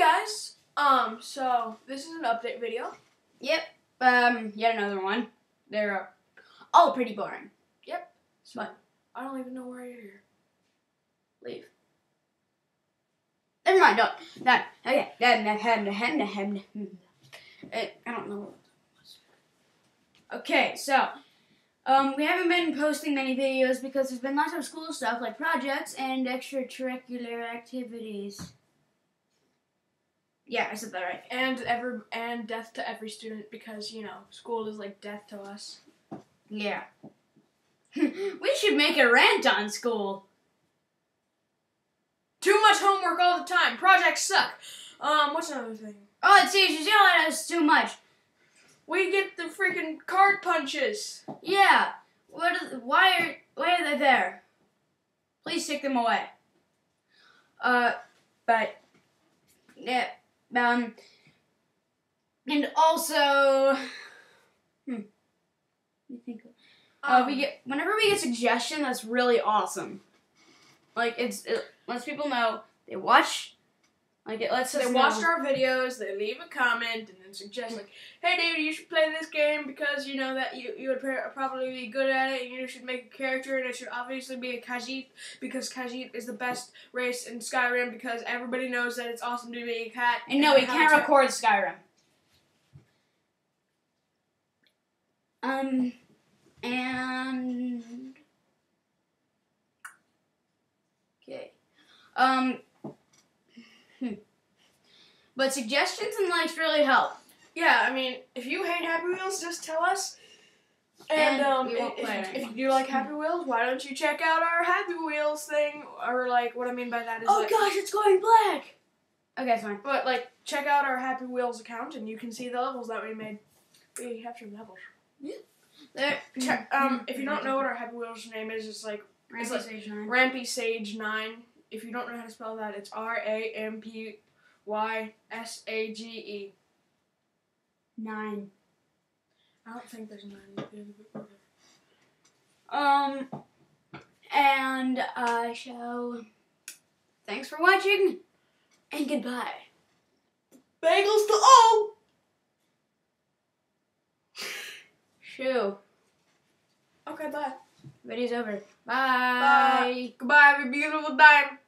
guys. Um, so this is an update video. Yep. Um, yet another one. They're all pretty boring. Yep. So I don't even know why you're here. Leave. Never mind. Don't. That. Okay. That. that- that- that- that- that- I don't know. Okay, so um, we haven't been posting many videos because there's been lots of school stuff like projects and extracurricular activities. Yeah, I said that right. And ever and death to every student because you know school is like death to us. Yeah. we should make a rant on school. Too much homework all the time. Projects suck. Um, what's another thing? Oh, it teachers yell at us too much. We get the freaking card punches. Yeah. What? Is, why are Why are they there? Please take them away. Uh, but yeah. Um, and also, hmm. Think. Uh, Um, we get whenever we get suggestion, that's really awesome. Like it's it lets people know they watch. Like it lets us They know. watched our videos. They leave a comment and then suggest like, "Hey, David, you should play this game because you know that you you would probably be good at it. And you should make a character, and it should obviously be a Khajiit because Khajiit is the best race in Skyrim because everybody knows that it's awesome to be a cat. and no, we can't record Skyrim. Um, and okay, um, hmm. but suggestions and likes really help. Yeah, I mean, if you hate Happy Wheels, just tell us. And, And um, if, if you do like Happy Wheels, why don't you check out our Happy Wheels thing? Or like, what I mean by that is Oh like, gosh, it's going black. Okay, it's fine. But like, check out our Happy Wheels account, and you can see the levels that we made. We have some levels. There. Check, um, if you don't know what our Happy Wheels name is, it's like Rampy like- Stage Nine. Rampy Sage Nine. If you don't know how to spell that, it's R A M P Y S A G E. Nine. I don't think there's a nine. Um, and I shall. Thanks for watching, and goodbye. Bagels to O. Shoo. Okay, bye. Video's over. Bye. Goodbye, have a beautiful time.